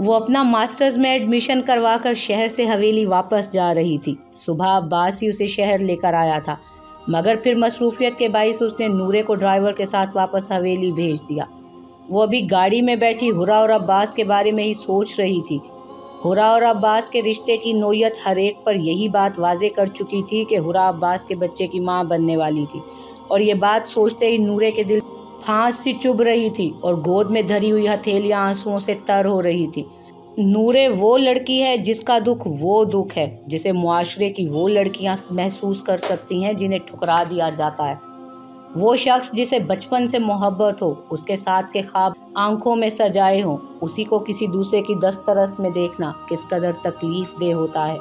वो अपना मास्टर्स में एडमिशन करवा कर शहर से हवेली वापस जा रही थी। सुबह अब्बास ही उसे शहर लेकर आया था, मगर फिर मसरूफियत के बाईस उसने नूरे को ड्राइवर के साथ वापस हवेली भेज दिया। वो अभी गाड़ी में बैठी हुरा और अब्बास के बारे में ही सोच रही थी। हुरा और अब्बास के रिश्ते की नोयत हर एक पर यही बात वाजे कर चुकी थी कि हुरा अब्बास के बच्चे की माँ बनने वाली थी, और ये बात सोचते ही नूरे के दिल फांस सी चुभ रही थी और गोद में धरी हुई हथेलियाँ आंसुओं से तर हो रही थी। नूरे वो लड़की है जिसका दुख वो दुख है, जिसे मुआशरे की वो लड़कियाँ महसूस कर सकती हैं जिन्हें ठुकरा दिया जाता है। वो शख्स जिसे बचपन से मोहब्बत हो, उसके साथ के ख्वाब आँखों में सजाए हों, उसी को किसी दूसरे की दस्तरस में देखना किस कदर तकलीफ़ दे होता है।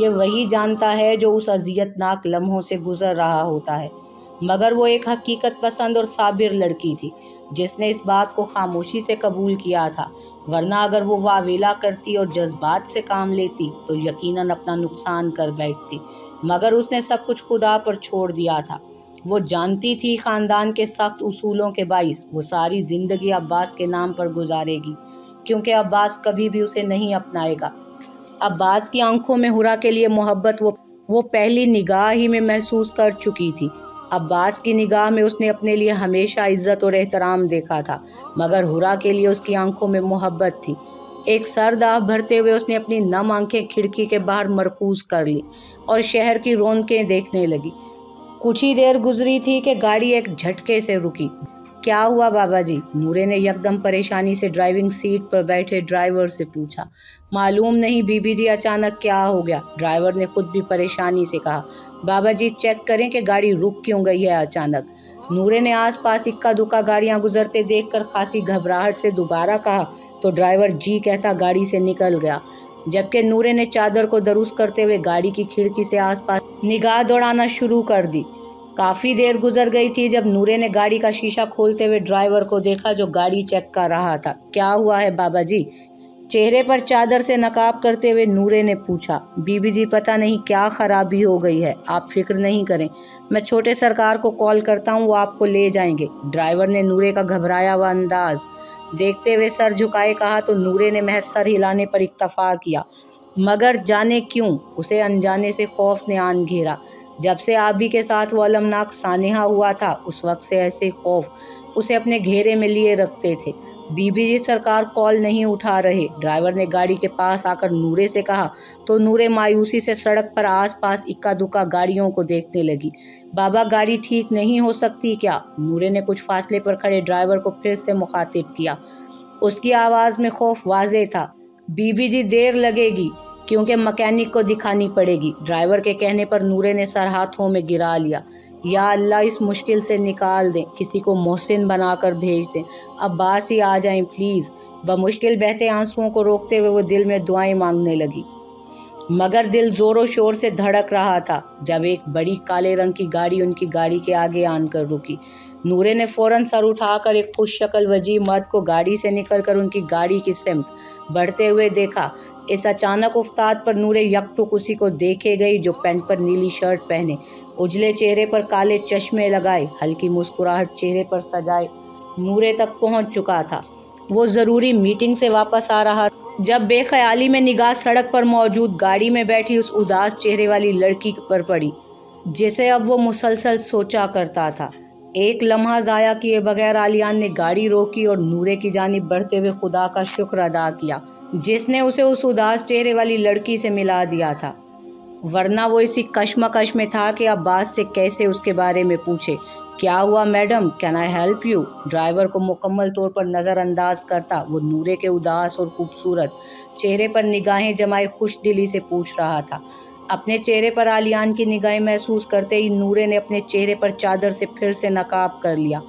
ये वही जानता है जो उस अजियतनाक लम्हों से गुजर रहा होता है। मगर वो एक हकीकत पसंद और साबिर लड़की थी, जिसने इस बात को खामोशी से कबूल किया था। वरना अगर वो वावेला करती और जज्बात से काम लेती तो यकीनन अपना नुकसान कर बैठती। मगर उसने सब कुछ खुदा पर छोड़ दिया था। वो जानती थी ख़ानदान के सख्त उसूलों के बाईस, वो सारी ज़िंदगी अब्बास के नाम पर गुजारेगी, क्योंकि अब्बास कभी भी उसे नहीं अपनाएगा। अब्बास की आँखों में हुरा के लिए मोहब्बत वो वो पहली निगाह ही में महसूस कर चुकी थी। अब्बास की निगाह में उसने अपने लिए हमेशा इज़्ज़त और एहतराम देखा था, मगर हुरा के लिए उसकी आँखों में मोहब्बत थी। एक सर्द आह भरते हुए उसने अपनी नम आँखें खिड़की के बाहर मरकूज कर ली और शहर की रौनकें देखने लगी। कुछ ही देर गुजरी थी कि गाड़ी एक झटके से रुकी। क्या हुआ बाबा जी? नूरे ने यकदम परेशानी से ड्राइविंग सीट पर बैठे ड्राइवर से पूछा। मालूम नहीं बीबी जी अचानक क्या हो गया। ड्राइवर ने खुद भी परेशानी से कहा बाबा जी चेक करें कि गाड़ी रुक क्यों गई है अचानक। नूरे ने आसपास इक्का दुक्का गाड़ियाँ गुजरते देखकर खासी घबराहट से दोबारा कहा तो ड्राइवर जी कहता, गाड़ी से निकल गया। जबकि नूरे ने चादर को दरुस्त करते हुए गाड़ी की खिड़की से आसपास निगाह दौड़ाना शुरू कर दी। काफ़ी देर गुजर गई थी जब नूरे ने गाड़ी का शीशा खोलते हुए ड्राइवर को देखा जो गाड़ी चेक कर रहा था। क्या हुआ है बाबा जी चेहरे पर चादर से नकाब करते हुए नूरे ने पूछा, बीबी जी, पता नहीं क्या खराबी हो गई है? आप फ़िक्र नहीं करें। मैं छोटे सरकार को कॉल करता हूँ, वो आपको ले जाएँगे। ड्राइवर ने नूरे का घबराया हुआ अंदाज। देखते हुए सर झुकाए कहा तो नूरे ने महज सर हिलाने पर इतफा किया, मगर जाने क्यों? उसे अनजाने से खौफ ने आन घेरा। जब से आबी के साथ वो अलमनाक सानहा हुआ था, उस वक्त से ऐसे खौफ उसे अपने घेरे में लिए रखते थे। बीबी जी सरकार कॉल नहीं उठा रहे। ड्राइवर ने गाड़ी के पास आकर नूरे से कहा तो नूरे मायूसी से सड़क पर आसपास इक्का दुक्का गाड़ियों को देखने लगी। बाबा, गाड़ी ठीक नहीं हो सकती क्या? नूरे ने कुछ फासले पर खड़े ड्राइवर को फिर से मुखातिब किया। उसकी आवाज़ में खौफ वाजे था। बीबी जी, देर लगेगी, क्योंकि मकैनिक को दिखानी पड़ेगी। ड्राइवर के कहने पर नूरे ने सर हाथों में गिरा लिया। या अल्लाह इस मुश्किल से निकाल दें, किसी को मोहसिन बनाकर भेज दें। अब्बास ही आ जाएँ प्लीज़ बमुश्किल बहते आंसुओं को रोकते हुए वो दिल में दुआएँ मांगने लगी। मगर दिल ज़ोरों शोर से धड़क रहा था, जब एक बड़ी काले रंग की गाड़ी उनकी गाड़ी के आगे आनकर रुकी। नूरे ने फ़ौरन सर उठाकर एक खुश शक्ल वजी मर्द को गाड़ी से निकलकर उनकी गाड़ी की सिमत बढ़ते हुए देखा इस अचानक उफ्ताद पर नूरे यकटुक उसी को देखे गई, जो पैंट पर नीली शर्ट पहने। उजले चेहरे पर काले चश्मे लगाए, हल्की मुस्कुराहट चेहरे पर सजाए, नूरे तक पहुँच चुका था। वो ज़रूरी मीटिंग से वापस आ रहा जब बेख्याली में निगाह सड़क पर मौजूद गाड़ी में बैठी उस उदास चेहरे वाली लड़की पर पड़ी, जिसे अब वो मुसलसल सोचा करता था। एक लम्हा ज़ाया किए बगैर आलियान ने गाड़ी रोकी और नूरे की जानब बढ़ते हुए खुदा का शुक्र अदा किया। जिसने उसे उस उदास चेहरे वाली लड़की से मिला दिया था। वरना वो इसी कश्मकश में था कि अब्बास से कैसे उसके बारे में पूछे। क्या हुआ, madam? Can I help you driver को मुकम्मल तौर पर नज़रअंदाज करता। वो नूरे के उदास और खूबसूरत चेहरे पर निगाहें जमाए खुश दिली से पूछ रहा था। अपने चेहरे पर आलियान की निगाहें महसूस करते ही नूरे ने अपने चेहरे पर चादर से फिर से नकाब कर लिया।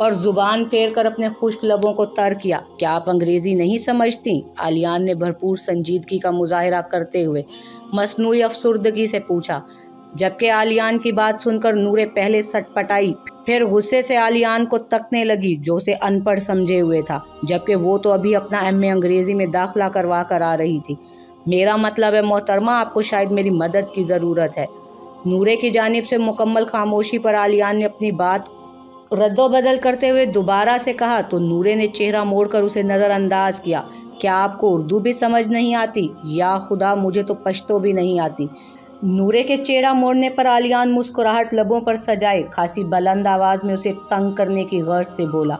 और ज़ुबान फेर कर अपने खुश्क लबों को तर किया। क्या आप अंग्रेज़ी नहीं समझती? आलियान ने भरपूर संजीदगी का मुजाहरा करते हुए मसनू अफसरदगी से पूछा। जबकि आलियान की बात सुनकर नूरे पहले सटपटाई, फिर गुस्से से आलियान को तकने लगी, जो उसे अनपढ़ समझे हुए था। जबकि वो तो अभी अपना एमए अंग्रेज़ी में दाखिला करवा कर आ रही थी। मेरा मतलब है, मोहतरमा, आपको शायद मेरी मदद की ज़रूरत है। नूरे की जानब से मुकम्मल खामोशी पर आलियान ने अपनी बात रद्दोबदल करते हुए दोबारा से कहा तो नूरे ने चेहरा मोड़कर उसे नज़रअंदाज किया। क्या आपको उर्दू भी समझ नहीं आती? या खुदा, मुझे तो पश्तो भी नहीं आती। नूरे के चेहरा मोड़ने पर आलियान मुस्कुराहट लबों पर सजाए, खासी बुलंद आवाज़ में उसे तंग करने की गर्ज से बोला।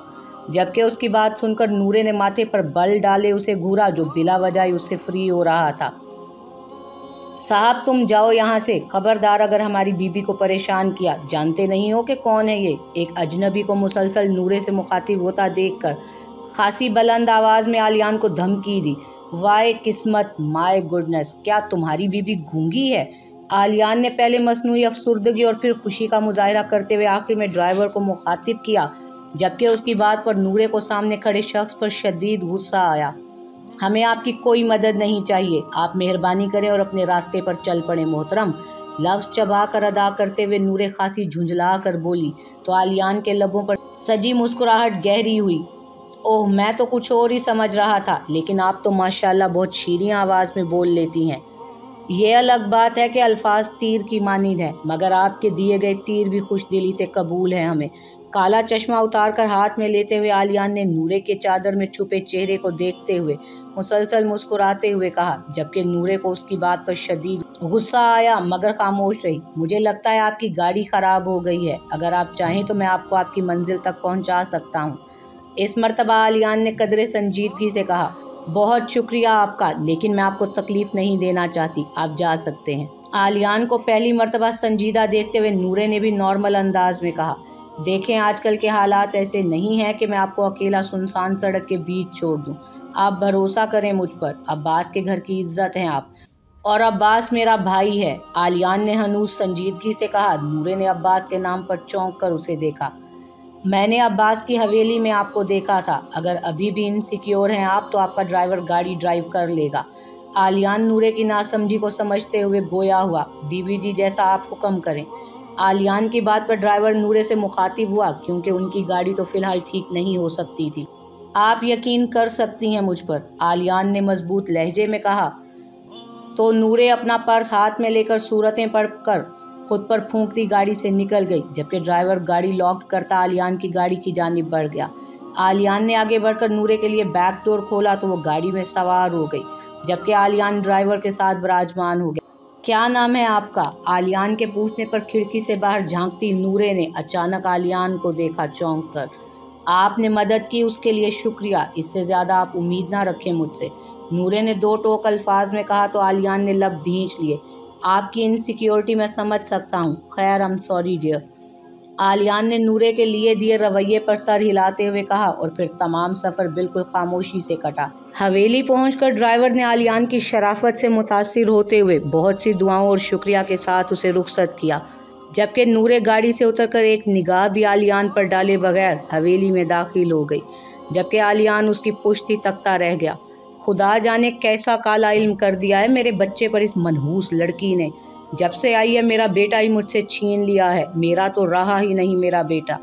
जबकि उसकी बात सुनकर नूरे ने माथे पर बल डाले, उसे घूरा जो बिला वजह उससे फ्री हो रहा था। साहब, तुम जाओ यहाँ से। खबरदार, अगर हमारी बीबी को परेशान किया, जानते नहीं हो कि कौन है ये? एक अजनबी को मुसलसल नूरे से मुखातिब होता देखकर, खासी बुलंद आवाज़ में आलियान को धमकी दी वाय किस्मत, माय गुडनेस, क्या तुम्हारी बीबी गूँगी है? आलियान ने पहले मसनू अफसरदगी और फिर खुशी का मुजाहरा करते हुए आखिर में ड्राइवर को मुखातिब किया, जबकि उसकी बात पर नूरे को सामने खड़े शख्स पर शदीद गुस्सा आया। हमें आपकी कोई मदद नहीं चाहिए। आप मेहरबानी करें और अपने रास्ते पर चल पड़े मोहतरम। लफ्ज़ चबा कर अदा करते हुए नूर खासी झुंझला कर बोली तो आलियान के लबों पर सजी मुस्कुराहट गहरी हुई। ओह, मैं तो कुछ और ही समझ रहा था, लेकिन आप तो माशाल्लाह बहुत शीरी आवाज़ में बोल लेती हैं। ये अलग बात है कि अल्फाज तीर की मानिद है, मगर आपके दिए गए तीर भी खुश दिली से कबूल है हमें। काला चश्मा उतार कर हाथ में लेते हुए आलियान ने नूरे के चादर में छुपे चेहरे को देखते हुए मुसलसल मुस्कुराते हुए कहा, जबकि नूरे को उसकी बात पर शदीद गुस्सा आया, मगर खामोश रही। मुझे लगता है आपकी गाड़ी ख़राब हो गई है। अगर आप चाहें तो मैं आपको आपकी मंजिल तक पहुँचा सकता हूँ। इस मरतबा आलियान ने कदर संजीदगी से कहा, बहुत शुक्रिया आपका, लेकिन मैं आपको तकलीफ़ नहीं देना चाहती। आप जा सकते हैं। आलियान को पहली मरतबा संजीदा देखते हुए नूरे ने भी नॉर्मल अंदाज में कहा देखें, आजकल के हालात ऐसे नहीं हैं कि मैं आपको अकेला सुनसान सड़क के बीच छोड़ दूँ। आप भरोसा करें मुझ पर, अब्बास के घर की इज़्ज़त हैं आप। और अब्बास मेरा भाई है, आलियान ने हनूस संजीदगी से कहा, नूरे ने अब्बास के नाम पर चौंक कर उसे देखा। मैंने अब्बास की हवेली में आपको देखा था, अगर अभी भी इनसिक्योर हैं आप तो आपका ड्राइवर गाड़ी ड्राइव कर लेगा। आलियान नूरे की नासमझी को समझते हुए गोया हुआ बीबी जी जैसा आप हुक्म करें। आलियान की बात पर ड्राइवर नूरे से मुखातिब हुआ, क्योंकि उनकी गाड़ी तो फ़िलहाल ठीक नहीं हो सकती थी। आप यकीन कर सकती हैं मुझ पर, आलियान ने मज़बूत लहजे में कहा। तो नूरे अपना पर्स हाथ में लेकर सूरतें पढ़कर खुद पर फूंकती गाड़ी से निकल गई, जबकि ड्राइवर गाड़ी लॉक करता आलियान की गाड़ी की जानब बढ़ गया। आलियान ने आगे बढ़कर नूरे के लिए बैक डोर खोला तो वो गाड़ी में सवार हो गई, जबकि आलियान ड्राइवर के साथ विराजमान हो गया। क्या नाम है आपका? आलियान के पूछने पर खिड़की से बाहर झांकती नूरे ने अचानक आलियान को देखा चौंक कर आपने मदद की उसके लिए शुक्रिया, इससे ज़्यादा आप उम्मीद ना रखें मुझसे। नूरे ने दो टोक अल्फाज में कहा तो आलियान ने लब भींच लिए। आपकी इनसिक्योरिटी मैं समझ सकता हूँ। खैर I am sorry dear Aliyan ने नूरे के लिए दिए रवैये पर सर हिलाते हुए कहा और फिर तमाम सफ़र बिल्कुल खामोशी से कटा। हवेली पहुंचकर ड्राइवर ने आलियान की शराफत से मुतासर होते हुए बहुत सी दुआओं और शुक्रिया के साथ उसे रुखसत किया, जबकि नूरे गाड़ी से उतरकर एक निगाह भी आलियान पर डाले बगैर हवेली में दाखिल हो गई, जबकि आलियान उसकी पुश्ती तकता रह गया। खुदा जाने कैसा काला इल्म कर दिया है मेरे बच्चे पर इस मनहूस लड़की ने। जब से आई है, मेरा बेटा ही मुझसे छीन लिया है। मेरा तो रहा ही नहीं मेरा बेटा।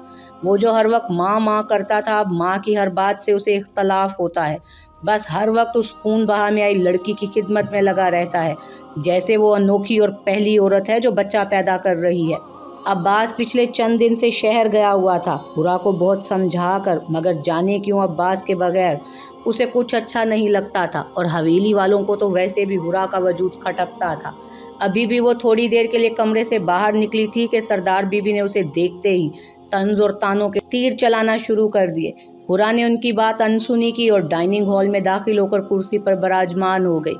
वो जो हर वक्त माँ माँ करता था, अब माँ की हर बात से उसे इख्तलाफ होता है। बस हर वक्त उस खून बहा में आई, लड़की की खिदमत में लगा रहता है। जैसे वो अनोखी और पहली औरत है जो बच्चा पैदा कर रही है। अब्बास पिछले चंद दिन से शहर गया हुआ था। बुरा को बहुत समझा कर मगर जाने क्यों अब्बास के बगैर उसे कुछ अच्छा नहीं लगता था। और हवेली वालों को तो वैसे भी बुरा का वजूद खटकता था। अभी भी वो थोड़ी देर के लिए कमरे से बाहर निकली थी कि सरदार बीबी ने उसे देखते ही तंज और तानों के तीर चलाना शुरू कर दिए। हुरा ने उनकी बात अनसुनी की और डाइनिंग हॉल में दाखिल होकर कुर्सी पर बराजमान हो गई।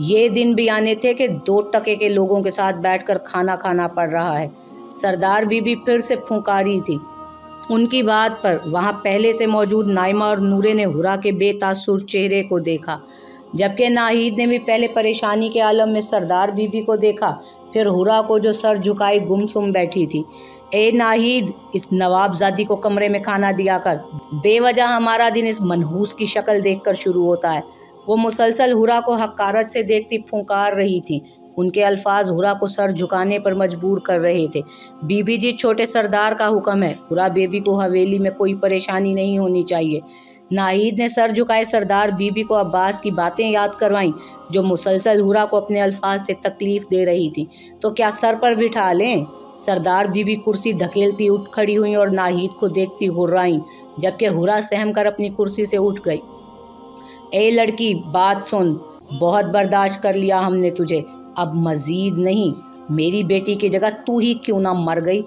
ये दिन भी आने थे कि दो टके के लोगों के साथ बैठकर खाना खाना पड़ रहा है। सरदार बीबी फिर से फुंकारी थी। उनकी बात पर वहाँ पहले से मौजूद नाइमा और नूरे ने हुरा के बेतासुर चेहरे को देखा। जबकि नाहिद ने भी पहले परेशानी के आलम में सरदार बीबी को देखा, फिर हुरा को जो सर झुकाई गुमसुम बैठी थी। ए नाहिद, इस नवाबजादी को कमरे में खाना दिया कर। बेवजह हमारा दिन इस मनहूस की शक्ल देखकर शुरू होता है। वो मुसलसल हुरा को हकारत से देखती फुंकार रही थी। उनके अल्फाज हुरा को सर झुकाने पर मजबूर कर रहे थे। बीबी जी, छोटे सरदार का हुक्म है। हुरा बेबी को हवेली में कोई परेशानी नहीं होनी चाहिए। नाहिद ने सर झुकाए, सरदार बीबी को अब्बास की बातें याद करवाईं, जो मुसलसल हुरा को अपने अल्फाज से तकलीफ़ दे रही थी। तो क्या सर पर बिठा लें? सरदार बीबी कुर्सी धकेलती उठ खड़ी हुई और नाहिद को देखती हुर्राई, जबकि हुरा सहम कर अपनी कुर्सी से उठ गई। ए लड़की, बात सुन, बहुत बर्दाश्त कर लिया हमने तुझे, अब मज़ीद नहीं, मेरी बेटी की जगह तू ही क्यों ना मर गई?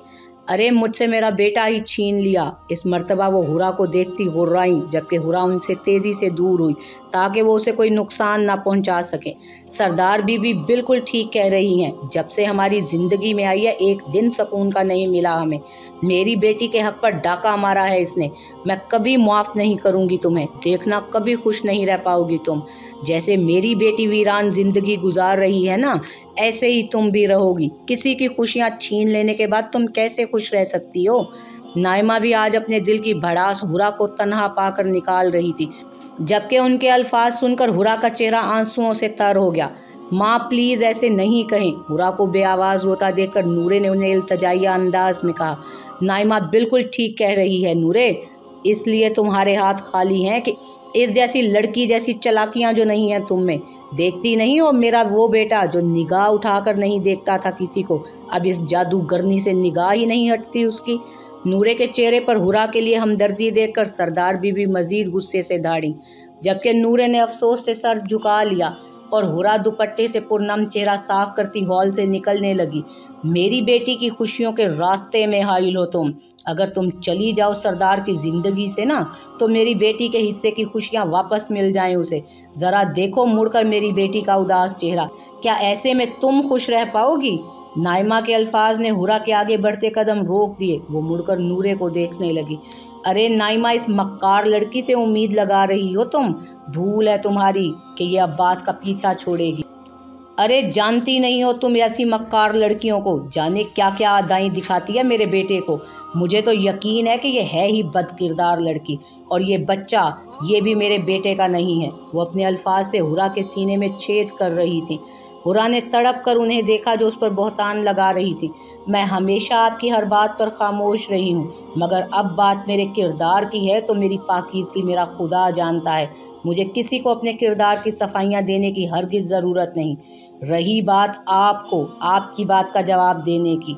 अरे मुझसे मेरा बेटा ही छीन लिया। इस मर्तबा वो हुरा को देखती हुर्राई, जबकि हुरा उनसे तेज़ी से दूर हुई, ताकि वो उसे कोई नुकसान ना पहुँचा सके। सरदार बीबी बिल्कुल ठीक कह रही हैं, जब से हमारी ज़िंदगी में आई है, एक दिन सुकून का नहीं मिला हमें। मेरी बेटी के हक पर डाका मारा है इसने। मैं कभी मुआफ़ नहीं करूँगी तुम्हें। देखना, कभी खुश नहीं रह पाओगी तुम। जैसे मेरी बेटी वीरान ज़िंदगी गुजार रही है ना, ऐसे ही तुम भी रहोगी। किसी की खुशियाँ छीन लेने के बाद तुम कैसे खुश रह सकती हो? नायमा भी आज अपने दिल की भड़ास हुरा को तनहा पाकर निकाल रही थी, जबकि उनके अल्फाज सुनकर हुरा का चेहरा आंसुओं से तर हो गया। माँ, प्लीज़ ऐसे नहीं कहें। हुरा को बेआवाज़ रोता देखकर नूरे ने उन्हें इल्तजाइया अंदाज में कहा नाइमा बिल्कुल ठीक कह रही है नूरे। इसलिए तुम्हारे हाथ खाली हैं कि इस जैसी लड़की जैसी चलाकियाँ जो नहीं हैं तुम में। देखती नहीं हो मेरा वो बेटा जो निगाह उठाकर नहीं देखता था किसी को। अब इस जादूगरनी से निगाह ही नहीं हटती उसकी। नूरे के चेहरे पर हुरा के लिए हमदर्दी देखकर सरदार बीबी मजीद गुस्से से दाड़ी जबकि नूरे ने अफसोस से सर झुका लिया और हुरा दुपट्टे से पुरनम चेहरा साफ़ करती हॉल से निकलने लगी। मेरी बेटी की खुशियों के रास्ते में हाइल हो तुम। अगर तुम चली जाओ सरदार की ज़िंदगी से ना तो मेरी बेटी के हिस्से की खुशियाँ वापस मिल जाएँ उसे। ज़रा देखो मुड़कर मेरी बेटी का उदास चेहरा। क्या ऐसे में तुम खुश रह पाओगी? नाइमा के अल्फाज ने हुरा के आगे बढ़ते कदम रोक दिए। वो मुड़कर नूरे को देखने लगी। अरे नाइमा, इस मक्कार लड़की से उम्मीद लगा रही हो तुम? भूल है तुम्हारी कि ये अब्बास का पीछा छोड़ेगी। अरे जानती नहीं हो तुम ऐसी मक्कार लड़कियों को। जाने क्या क्या अदाई दिखाती है मेरे बेटे को। मुझे तो यकीन है कि ये है ही बद किरदार लड़की। और ये बच्चा, ये भी मेरे बेटे का नहीं है। वो अपने अल्फाज से हुरा के सीने में छेद कर रही थी। हुरा ने तड़प कर उन्हें देखा जो उस पर बहुतान लगा रही थी। मैं हमेशा आपकी हर बात पर खामोश रही हूँ। मगर अब बात मेरे किरदार की है तो मेरी पाकिज़गी मेरा खुदा जानता है। मुझे किसी को अपने किरदार की सफाइयाँ देने की हरगिज़ ज़रूरत नहीं। रही बात आपको, आपकी बात का जवाब देने की।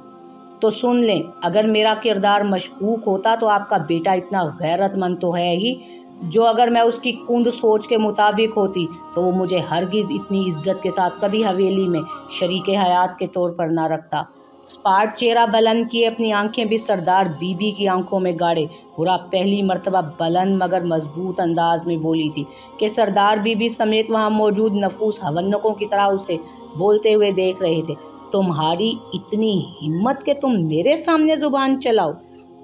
तो सुन लें, अगर मेरा किरदार मशकूक होता तो आपका बेटा इतना गैरतमंद तो है ही। जो अगर मैं उसकी कुंद सोच के मुताबिक होती तो वो मुझे हरगिज़ इतनी इज़्ज़त के साथ कभी हवेली में शरीक हयात के तौर पर ना रखता। स्पार्ट चेहरा बुलंद किए, अपनी आँखें भी सरदार बीबी की आँखों में गाड़े। हुरा पहली मर्तबा बुलंद मगर मज़बूत अंदाज में बोली थी कि सरदार बीबी समेत वहाँ मौजूद नफूस हवनकों की तरह उसे बोलते हुए देख रहे थे। तुम्हारी इतनी हिम्मत कि तुम मेरे सामने ज़ुबान चलाओ।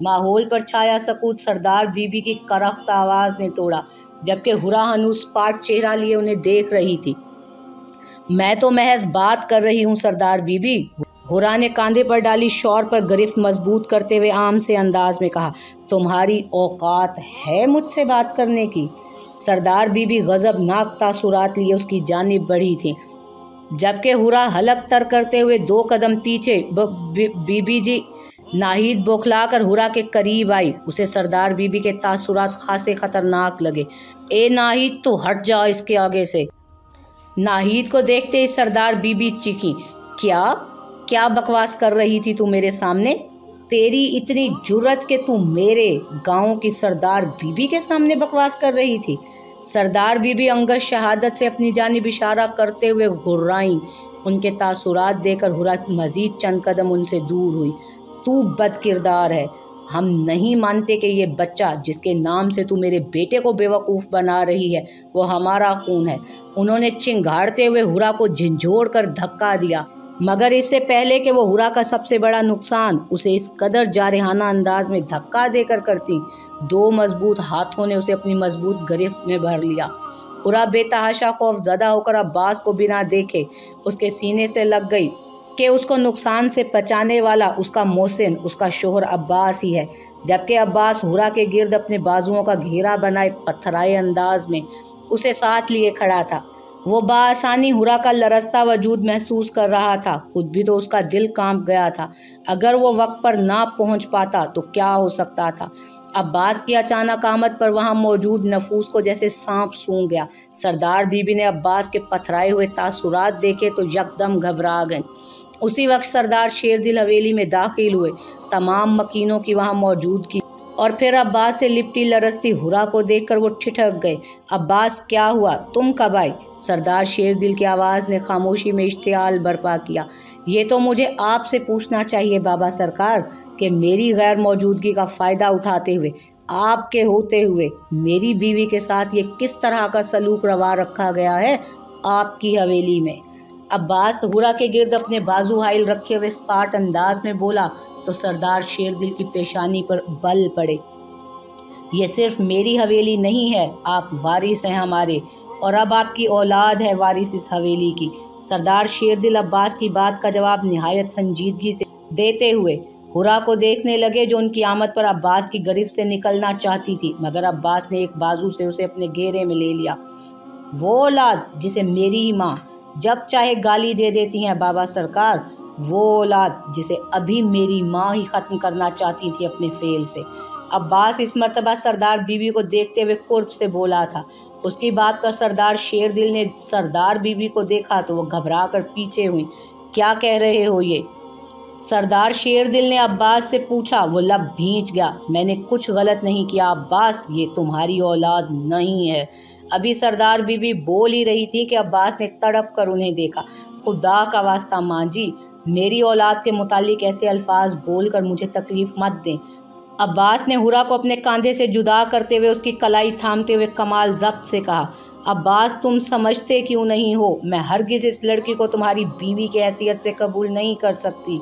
माहौल पर छाया सकूत सरदार बीबी की करख्त आवाज़ ने तोड़ा, जबकि हुरा हनूस पाट चेहरा लिए उन्हें देख रही थी। मैं तो महज बात कर रही हूँ सरदार बीबी। हुरा ने कांधे पर डाली शौर पर गिरफ्त मज़बूत करते हुए आम से अंदाज में कहा, तुम्हारी औकात है मुझसे बात करने की। सरदार बीबी गज़ब नाक तासुरात लिए उसकी जानब बढ़ी थी। जबकि हुरा हलक तर करते हुए दो कदम पीछे बीबी जी नाहिद बौखला कर हुरा के करीब आई। उसे सरदार बीबी के तासुरात खासे खतरनाक लगे। ए नाहिद तो हट जाओ इसके आगे से। नाहिद को देखते ही सरदार बीबी चीखी, क्या? क्या बकवास कर रही थी तू मेरे सामने? तेरी इतनी जुरत के तू मेरे गाँव की सरदार बीबी के सामने बकवास कर रही थी। सरदार बीबी अंगद शहादत से अपनी जानब इशारा करते हुए घुर्राई। उनके तासुरात देकर हुरा मज़ीद चंद कदम उनसे दूर हुई। तू बद किरदार है। हम नहीं मानते कि ये बच्चा जिसके नाम से तू मेरे बेटे को बेवकूफ़ बना रही है, वो हमारा खून है। उन्होंने चिंगाड़ते हुए हुरा को झिझोड़ कर धक्का दिया। मगर इससे पहले कि वो हुरा का सबसे बड़ा नुकसान उसे इस कदर जारहाना अंदाज में धक्का देकर करती, दो मज़बूत हाथों ने उसे अपनी मज़बूत गिरफ्त में भर लिया। हुरा बेतहाशा खौफ ज़दा होकर अब्बास को बिना देखे उसके सीने से लग गई कि उसको नुकसान से बचाने वाला उसका मोहसिन, उसका शोहर अब्बास ही है, जबकि अब्बास हुरा के गिर्द अपने बाजुओं का घेरा बनाए पत्थराए अंदाज में उसे साथ लिए खड़ा था। वो बासानी हुरा का लरसता वजूद महसूस कर रहा था। खुद भी तो उसका दिल काँप गया था। अगर वो वक्त पर ना पहुँच पाता तो क्या हो सकता था? अब्बास की अचानक आमद पर वहाँ मौजूद नफूस को जैसे सांप सूंघ गया। सरदार बीबी ने अब्बास के पथराए हुए तासुरात देखे तो यकदम घबरा गए उसी वक्त सरदार शेर दिल हवेली में दाखिल हुए। तमाम मकीनों की वहाँ मौजूदगी और फिर अब्बास से लिपटी लरसती हुरा को देखकर वो ठिठक गए। अब्बास, क्या हुआ? तुम कब आई? सरदार शेर दिल की आवाज़ ने खामोशी में इश्तियाल बर्पा किया। ये तो मुझे आपसे पूछना चाहिए बाबा सरकार, कि मेरी गैर मौजूदगी का फ़ायदा उठाते हुए, आपके होते हुए, मेरी बीवी के साथ ये किस तरह का सलूक रवा रखा गया है आपकी हवेली में? अब्बास हुरा के गिर्द अपने बाजू हाइल रखे हुए स्पाट अंदाज में बोला तो सरदार शेर दिल की पेशानी पर बल पड़े। ये सिर्फ़ मेरी हवेली नहीं है, आप वारिस हैं हमारे, और अब आपकी औलाद है वारिस इस हवेली की। सरदार शेर दिल अब्बास की बात का जवाब नहायत संजीदगी से देते हुए हुरा को देखने लगे जो उनकी आमद पर अब्बास की गरीब से निकलना चाहती थी, मगर अब्बास ने एक बाजू से उसे अपने घेरे में ले लिया। वो औलाद जिसे मेरी ही माँ जब चाहे गाली दे देती हैं बाबा सरकार, वो औलाद जिसे अभी मेरी माँ ही ख़त्म करना चाहती थी अपने फेल से। अब्बास इस मरतबा सरदार बीबी को देखते हुए कुर्ब से बोला था। उसकी बात पर सरदार शेर दिल ने सरदार बीबी को देखा तो वो घबरा कर पीछे हुई। क्या कह रहे हो ये? सरदार शेर दिल ने अब्बास से पूछा, वो लब भींच गया। मैंने कुछ गलत नहीं किया, अब्बास, ये तुम्हारी औलाद नहीं है। अभी सरदार बीबी बोल ही रही थी कि अब्बास ने तड़प कर उन्हें देखा। खुदा का वास्ता, माँ जी, मेरी औलाद के मुतालिक ऐसे अल्फाज बोल कर मुझे तकलीफ़ मत दें। अब्बास ने हुरा को अपने कंधे से जुदा करते हुए उसकी कलाई थामते हुए कमाल जब्त से कहा, अब्बास, तुम समझते क्यों नहीं हो? मैं हरगिज़ इस लड़की को तुम्हारी बीवी की हैसियत से कबूल नहीं कर सकती।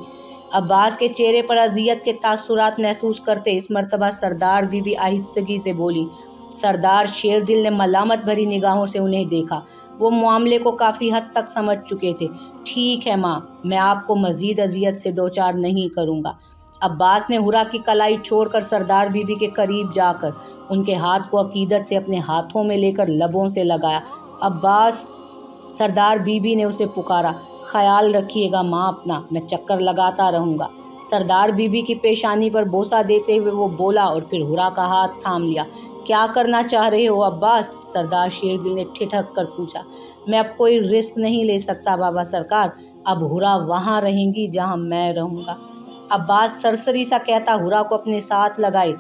अब्बास के चेहरे पर अजियत के तासुरात महसूस करते इस मरतबा सरदार बीबी आहिस्तगी से बोली सरदार शेर दिल ने मलामत भरी निगाहों से उन्हें देखा। वो मामले को काफ़ी हद तक समझ चुके थे। ठीक है माँ, मैं आपको मज़ीद अजियत से दो चार नहीं करूँगा। अब्बास ने हुरा की कलाई छोड़कर सरदार बीबी के करीब जाकर उनके हाथ को अकीदत से अपने हाथों में लेकर लबों से लगाया। अब्बास, सरदार बीबी ने उसे पुकारा, ख्याल रखिएगा माँ अपना, मैं चक्कर लगाता रहूँगा। सरदार बीबी की पेशानी पर बोसा देते हुए वो बोला और फिर हुरा का हाथ थाम लिया। क्या करना चाह रहे हो अब्बास? सरदार शेर दिल ने ठिठक कर पूछा। मैं अब कोई रिस्क नहीं ले सकता बाबा सरकार। अब हुरा वहाँ रहेंगी जहाँ मैं रहूँगा। अब्बास सरसरी सा कहता हुरा को अपने साथ लगाए।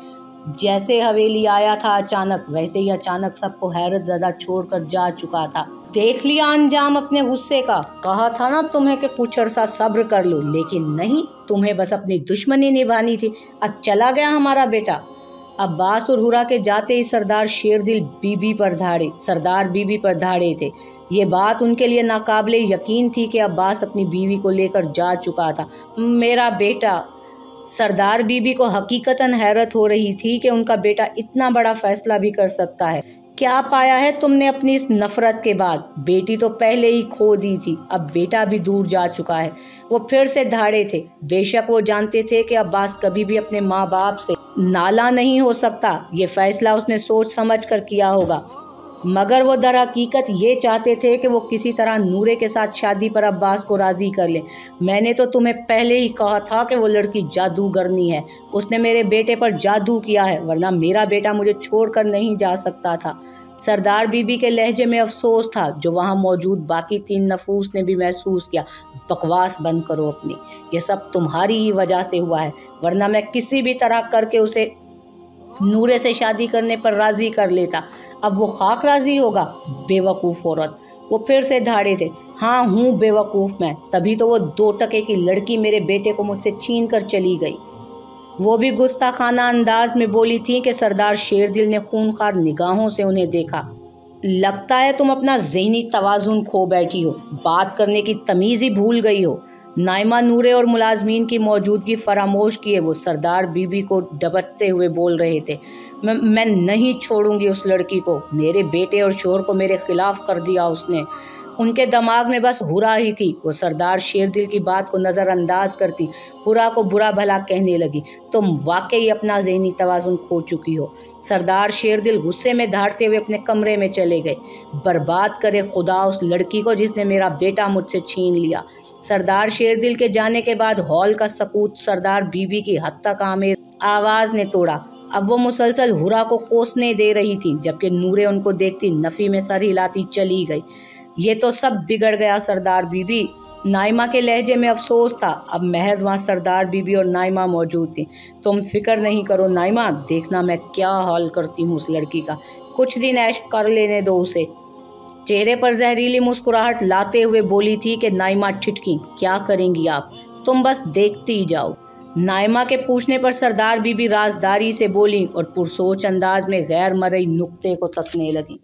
जैसे हवेली आया था अचानक, वैसे ही अचानक सबको हैरत ज़्यादा छोड़कर जा चुका था। देख लिया अंजाम अपने गुस्से का। कहा था ना तुम्हें कि कुछ अरसा सब्र कर लो, लेकिन नहीं, तुम्हें बस अपनी दुश्मनी निभानी थी। अब चला गया हमारा बेटा। अब्बास और हुरा के जाते ही सरदार शेरदिल बीबी पर धाड़े सरदार बीबी पर धाड़े थे। ये बात उनके लिए नाकाबले यकीन थी कि अब्बास अपनी बीवी को लेकर जा चुका था। मेरा बेटा, सरदार बीबी को हकीकतन हैरत हो रही थी कि उनका बेटा इतना बड़ा फैसला भी कर सकता है। क्या पाया है तुमने अपनी इस नफरत के बाद? बेटी तो पहले ही खो दी थी, अब बेटा भी दूर जा चुका है। वो फिर से धाड़े थे। बेशक वो जानते थे कि अब्बास कभी भी अपने माँ बाप से नाला नहीं हो सकता। ये फैसला उसने सोच समझ कर किया होगा। मगर वो दर हकीकत ये चाहते थे कि वो किसी तरह नूरे के साथ शादी पर अब्बास को राज़ी कर ले। मैंने तो तुम्हें पहले ही कहा था कि वो लड़की जादूगरनी है। उसने मेरे बेटे पर जादू किया है, वरना मेरा बेटा मुझे छोड़कर नहीं जा सकता था। सरदार बीबी के लहजे में अफसोस था, जो वहाँ मौजूद बाकी तीन नफूस ने भी महसूस किया, बकवास बंद करो अपनी, ये सब तुम्हारी ही वजह से हुआ है, वरना मैं किसी भी तरह करके उसे नूरे से शादी करने पर राज़ी कर लेता। अब वो खाक राज़ी होगा? बेवकूफ़ औरत। वो फिर से धाड़े थे। हाँ हूँ बेवकूफ़ मैं, तभी तो वो दो टके की लड़की मेरे बेटे को मुझसे छीन कर चली गई। वो भी गुस्ताखाना अंदाज में बोली थी कि सरदार शेर दिल ने खूनखार निगाहों से उन्हें देखा। लगता है तुम अपना जहनी तोज़ुन खो बैठी हो। बात करने की तमीज़ ही भूल गई हो। नाइमा नूरे और मुलाजमीन की मौजूदगी फरामोश किए वो सरदार बीबी को डबटते हुए बोल रहे थे। मैं नहीं छोड़ूँगी उस लड़की को। मेरे बेटे और शोर को मेरे खिलाफ कर दिया उसने। उनके दिमाग में बस हुरा ही थी। वो सरदार शेर दिल की बात को नज़रअंदाज करती हुरा को बुरा भला कहने लगी। तुम वाकई अपना जहनी तोज़ुन खो चुकी हो। सरदार शेर दिल गुस्से में धारते हुए अपने कमरे में चले गए। बर्बाद करे खुदा उस लड़की को जिसने मेरा बेटा मुझसे छीन लिया। सरदार शेर दिल के जाने के बाद हॉल का सकूत सरदार बीबी की हद तक आमेज आवाज़ ने तोड़ा। अब वो मुसलसल हुरा को कोसने दे रही थी, जबकि नूरे उनको देखती नफ़ी में सर हिलाती चली गई। ये तो सब बिगड़ गया सरदार बीबी। नाइमा के लहजे में अफसोस था। अब महज वहाँ सरदार बीबी और नाइमा मौजूद थी। तुम फ़िक्र नहीं करो नाइमा, देखना मैं क्या हाल करती हूँ उस लड़की का। कुछ दिन ऐश कर लेने दो उसे। चेहरे पर जहरीली मुस्कुराहट लाते हुए बोली थी कि नाइमा ठिठकी, क्या करेंगी आप? तुम बस देखती ही जाओ। नाइमा के पूछने पर सरदार बीबी राजदारी से बोली और पुरसोच अंदाज में गैर मरई नुक्ते को तकने लगी।